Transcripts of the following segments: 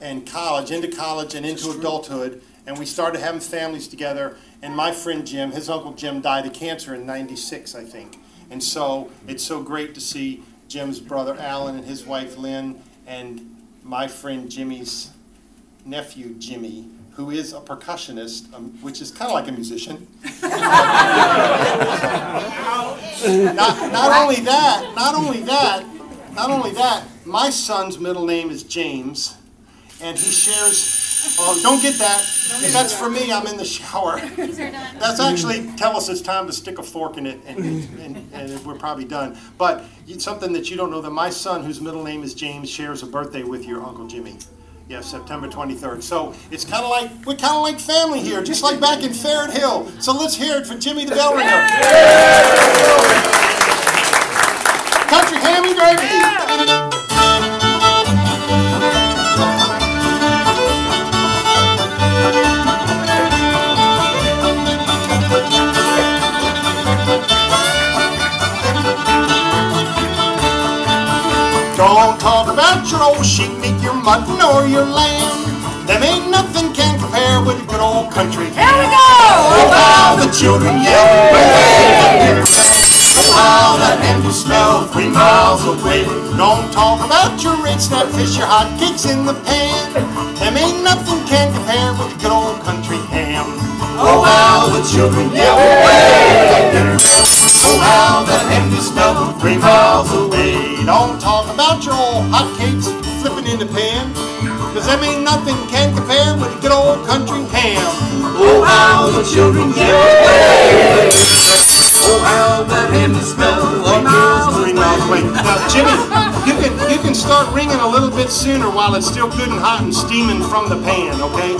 and college, into college and into adulthood, and we started having families together. And my friend Jim, his uncle Jim, died of cancer in '96, I think. And so it's so great to see Jim's brother Alan and his wife Lynn, and my friend Jimmy's nephew Jimmy, who is a percussionist, um, which is kind of like a musician. not, not only that, not only that, not only that, my son's middle name is James, and he shares. Oh, don't get that. If that's for me, I'm in the shower. That's actually tell us it's time to stick a fork in it, and, and, and we're probably done. But something that you don't know that my son, whose middle name is James, shares a birthday with your Uncle Jimmy. Yeah, September 23rd. So it's kind of like, we're kind of like family here, just like back in Ferret Hill. So let's hear it for Jimmy the Bell Ringer. Country ham and gravy. Old sheep meat, your mutton, or your lamb. Them ain't nothing can compare with good old country. Here we go! Oh, how the children yell Oh, how that will smell three miles away. Don't talk about your red snap fish, your hot cakes in the pan. Them ain't nothing can compare with good old country ham. Oh, how the children yell Oh, how that ham will smell three miles away. Don't talk about your old hotcakes flipping in the pan. Cause them ain't nothing can compare with good old country ham. Oh, how the children yell. Oh, how that ham will smell Three miles away. Now, Jimmy, you can you can start ringing a little bit sooner while it's still good and hot and steaming from the pan, okay?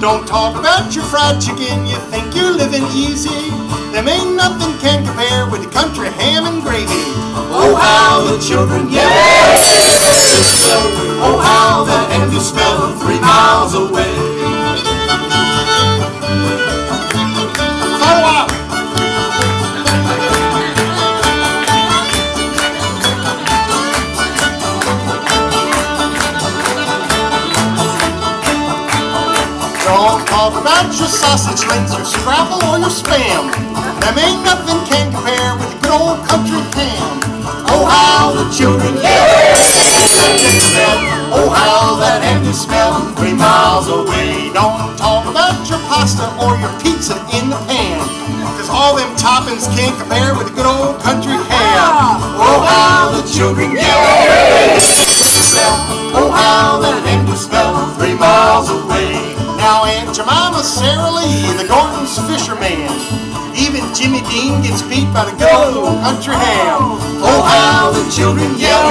Don't talk about your fried chicken, you think you're living easy. Them ain't nothing can compare with the country ham and gravy. Oh, how the children about your sausage links, your scrapple, or your spam. Them ain't nothing can compare with the good old country ham. Oh, how the children yell. Oh, how that ham will smell three miles away. Don't talk about your pasta or your pizza in the pan. Cause all them toppings can't compare with the good old country ham. Ah. Oh, how Now Aunt Jemima, Sara Lee, the Gorton's fisherman. Even Jimmy Dean gets beat by the good old country ham. Oh, how the children yell.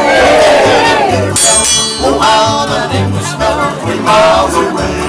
Oh, how that ham will smell three miles away.